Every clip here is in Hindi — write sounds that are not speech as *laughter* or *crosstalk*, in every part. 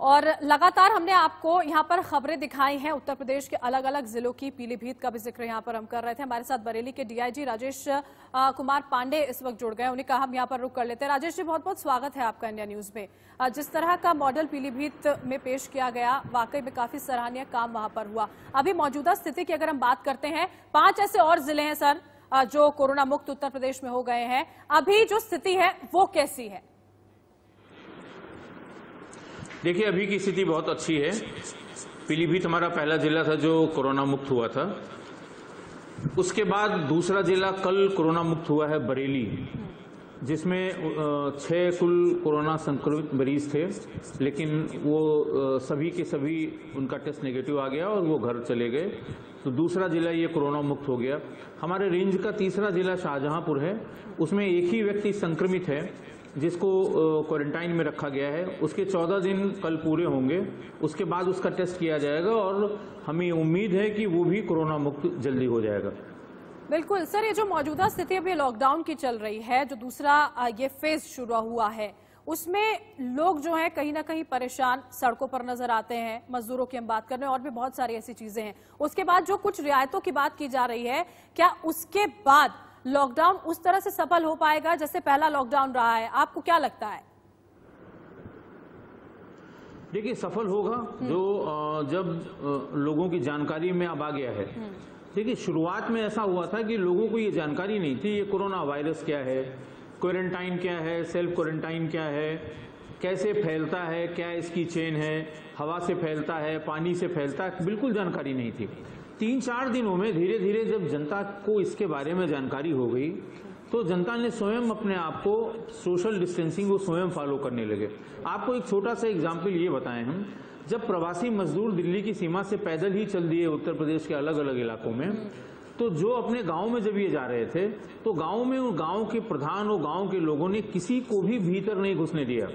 और लगातार हमने आपको यहाँ पर खबरें दिखाई हैं। उत्तर प्रदेश के अलग अलग जिलों की पीलीभीत का भी ज़िक्र यहाँ पर हम कर रहे थे। हमारे साथ बरेली के डीआईजी राजेश कुमार पांडे इस वक्त जुड़ गए उन्हें कहा हम यहाँ पर रुक कर लेते हैं। राजेश जी बहुत बहुत स्वागत है आपका इंडिया न्यूज़ में। जिस तरह का मॉडल पीलीभीत में पेश किया गया, वाकई में काफ़ी सराहनीय काम वहाँ पर हुआ। अभी मौजूदा स्थिति की अगर हम बात करते हैं, पाँच ऐसे और ज़िले हैं सर जो कोरोना मुक्त उत्तर प्रदेश में हो गए हैं। अभी जो स्थिति है, वो कैसी है? देखिए, अभी की स्थिति बहुत अच्छी है। पीलीभीत हमारा पहला जिला था जो कोरोना मुक्त हुआ था। उसके बाद दूसरा जिला कल कोरोना मुक्त हुआ है बरेली, जिसमें छह कुल कोरोना संक्रमित मरीज़ थे, लेकिन वो सभी के सभी उनका टेस्ट नेगेटिव आ गया और वो घर चले गए। तो दूसरा जिला ये कोरोना मुक्त हो गया। हमारे रेंज का तीसरा जिला शाहजहांपुर है। उसमें एक ही व्यक्ति संक्रमित है। जिसको क्वारंटाइन में रखा गया है, उसके 14 दिन कल पूरे होंगे। उसके बाद उसका टेस्ट किया जाएगा और हमें उम्मीद है कि वो भी कोरोना मुक्त जल्दी हो जाएगा। बिल्कुल। सर, ये जो मौजूदा स्थिति अभी लॉकडाउन की चल रही है, जो दूसरा ये फ़ेज़ शुरू हुआ है, उसमें लोग जो है कहीं ना कहीं परेशान सड़कों पर नज़र आते हैं, मजदूरों की हम बात कर रहे हैं और भी बहुत सारी ऐसी चीज़ें हैं। उसके बाद जो कुछ रियायतों की बात की जा रही है, क्या उसके बाद लॉकडाउन उस तरह से सफल हो पाएगा जैसे पहला लॉकडाउन रहा है। आपको क्या लगता है? देखिए सफल होगा जो जब लोगों की जानकारी में अब आ गया है। देखिए शुरुआत में ऐसा हुआ था कि लोगों को ये जानकारी नहीं थी ये कोरोना वायरस क्या है क्वारंटाइन क्या है सेल्फ क्वारंटाइन क्या है कैसे फैलता है क्या इसकी चेन है हवा से फैलता है पानी से फैलता है बिल्कुल जानकारी नहीं थी। तीन चार दिनों में धीरे धीरे जब जनता को इसके बारे में जानकारी हो गई तो जनता ने स्वयं अपने आप को सोशल डिस्टेंसिंग को स्वयं फॉलो करने लगे। आपको एक छोटा सा एग्ज़ाम्पल ये बताएँ हम। जब प्रवासी मजदूर दिल्ली की सीमा से पैदल ही चल दिए उत्तर प्रदेश के अलग अलग इलाकों में तो जो अपने गाँव में जब ये जा रहे थे तो गाँव में उन गाँव के प्रधान और गाँव के लोगों ने किसी को भी भीतर नहीं घुसने दिया।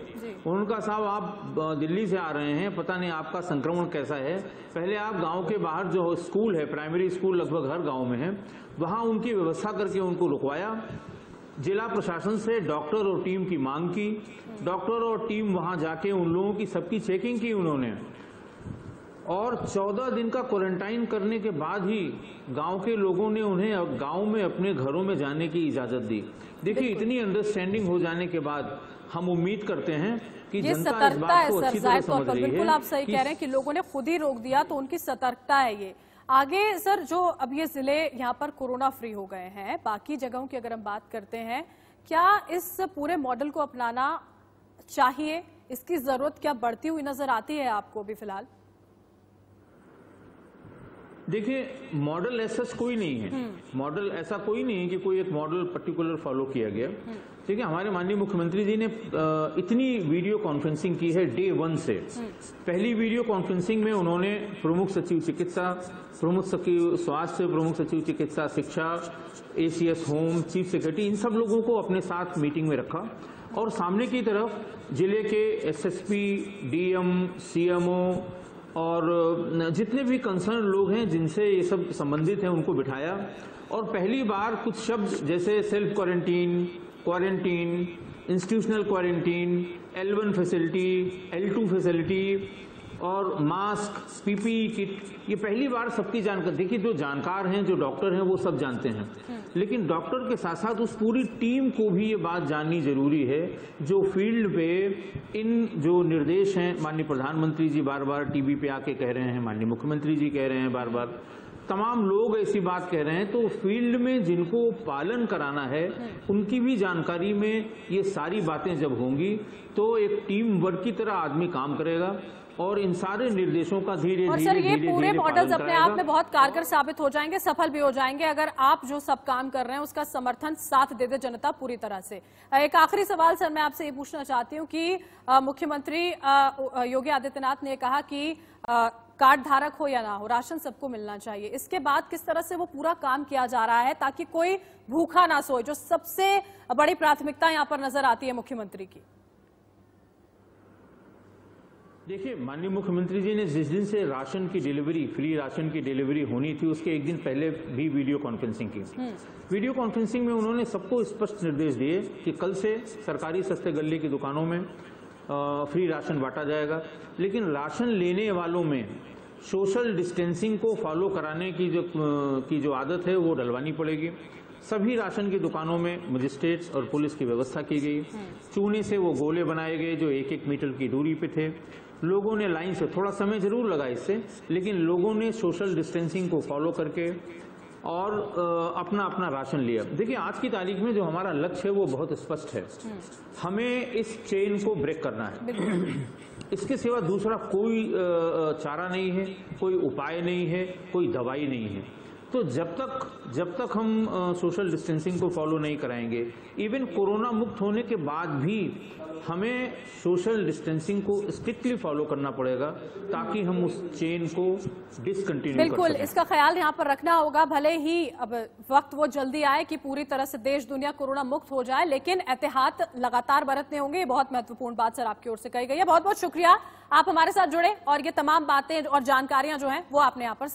उनका साहब आप दिल्ली से आ रहे हैं पता नहीं आपका संक्रमण कैसा है। पहले आप गाँव के बाहर जो स्कूल है प्राइमरी स्कूल लगभग हर गाँव में है वहाँ उनकी व्यवस्था करके उनको रुकवाया। जिला प्रशासन से डॉक्टर और टीम की मांग की। डॉक्टर और टीम वहाँ जाके उन लोगों की सबकी चेकिंग की उन्होंने। और 14 दिन का क्वारंटाइन करने के बाद ही गाँव के लोगों ने उन्हें गाँव में अपने घरों में जाने की इजाज़त दी। देखिए इतनी अंडरस्टैंडिंग हो जाने के बाद हम उम्मीद करते हैं कि ये जनता इस बात को अच्छी तरह समझ रही है बिल्कुल आप सही कह रहे हैं कि लोगों ने खुद ही रोक दिया तो उनकी सतर्कता है ये। आगे सर जो अब ये ज़िले यहाँ पर कोरोना फ्री हो गए हैं बाकी जगहों की अगर हम बात करते हैं क्या इस पूरे मॉडल को अपनाना चाहिए? इसकी ज़रूरत क्या बढ़ती हुई नज़र आती है आपको अभी फ़िलहाल? देखिए मॉडल ऐसा कोई नहीं है। मॉडल ऐसा कोई नहीं है कि कोई एक मॉडल पर्टिकुलर फॉलो किया गया। ठीक है हमारे माननीय मुख्यमंत्री जी ने इतनी वीडियो कॉन्फ्रेंसिंग की है डे वन से। पहली वीडियो कॉन्फ्रेंसिंग में उन्होंने प्रमुख सचिव चिकित्सा प्रमुख सचिव स्वास्थ्य प्रमुख सचिव चिकित्सा शिक्षा एसीएस होम चीफ सेक्रेटरी इन सब लोगों को अपने साथ मीटिंग में रखा। और सामने की तरफ़ ज़िले के एसएसपी डीएम सीएमओ और जितने भी कंसर्न लोग हैं, जिनसे ये सब संबंधित हैं, उनको बिठाया। और पहली बार कुछ शब्द, जैसे self quarantine quarantine institutional quarantine L one facility L two facility और मास्क पीपीई किट ये पहली बार सबकी जानकारी देखिए जो जानकार हैं जो डॉक्टर हैं वो सब जानते हैं हम्म। लेकिन डॉक्टर के साथ साथ उस पूरी टीम को भी ये बात जाननी ज़रूरी है जो फ़ील्ड पे इन जो निर्देश हैं माननीय प्रधानमंत्री जी बार बार टीवी पे आके कह रहे हैं माननीय मुख्यमंत्री जी कह रहे हैं बार बार तमाम लोग ऐसी बात कह रहे हैं तो फ़ील्ड में जिनको पालन कराना है। उनकी भी जानकारी में ये सारी बातें जब होंगी तो एक टीम वर्क की तरह आदमी काम करेगा और इन सारे निर्देशों का धीरे धीरे सर ये पूरे मॉडल्स अपने आप में बहुत कारगर साबित हो जाएँगे सफल भी हो जाएँगे अगर आप जो सब काम कर रहे हैं उसका समर्थन साथ दे दे जनता पूरी तरह से एक आखिरी सवाल सर मैं आपसे ये पूछना चाहती हूँ कि मुख्यमंत्री योगी आदित्यनाथ ने कहा कि कार्ड धारक हो या ना हो, राशन सबको मिलना चाहिए इसके बाद किस तरह से वो पूरा काम किया जा रहा है ताकि कोई भूखा ना सोए, जो सबसे बड़ी प्राथमिकता यहाँ पर नज़र आती है मुख्यमंत्री की देखिए, माननीय मुख्यमंत्री जी ने जिस दिन से राशन की डिलीवरी, फ्री राशन की डिलीवरी होनी थी, उसके एक दिन पहले भी वीडियो कॉन्फ्रेंसिंग की। वीडियो कॉन्फ्रेंसिंग में उन्होंने सबको स्पष्ट निर्देश दिए कि कल से सरकारी सस्ते गले की दुकानों में फ्री राशन बांटा जाएगा। लेकिन राशन लेने वालों में सोशल डिस्टेंसिंग को फॉलो कराने की जो की जो आदत है, वो डलवानी पड़ेगी। सभी राशन की दुकानों में मजिस्ट्रेट्स और पुलिस की व्यवस्था की गई। चूने से वो गोले बनाए गए जो एक एक मीटर की दूरी पे थे। लोगों ने लाइन से थोड़ा समय ज़रूर लगा इससे, लेकिन लोगों ने सोशल डिस्टेंसिंग को फॉलो करके और अपना अपना राशन लिया। देखिए आज की तारीख में जो हमारा लक्ष्य है वो बहुत स्पष्ट है। हमें इस चेन को ब्रेक करना है। *clears throat* इसके सिवा दूसरा कोई चारा नहीं है कोई उपाय नहीं है कोई दवाई नहीं है। तो जब तक जब तक हम सोशल डिस्टेंसिंग को फॉलो नहीं कराएँगे इवन कोरोना मुक्त होने के बाद भी हमें सोशल डिस्टेंसिंग को स्ट्रिक्टली फॉलो करना पड़ेगा ताकि हम उस चेन को डिसकंटिन्यू बिल्कुल सकें। इसका ख्याल यहाँ पर रखना होगा भले ही अब वक्त वो जल्दी आए कि पूरी तरह से देश दुनिया कोरोना मुक्त हो जाए लेकिन एहतियात लगातार बरतने होंगे ये बहुत महत्वपूर्ण बात सर आपकी ओर से कही गई है। बहुत बहुत शुक्रिया आप हमारे साथ जुड़े और ये तमाम बातें और जानकारियाँ जो हैं वो आपने यहाँ पर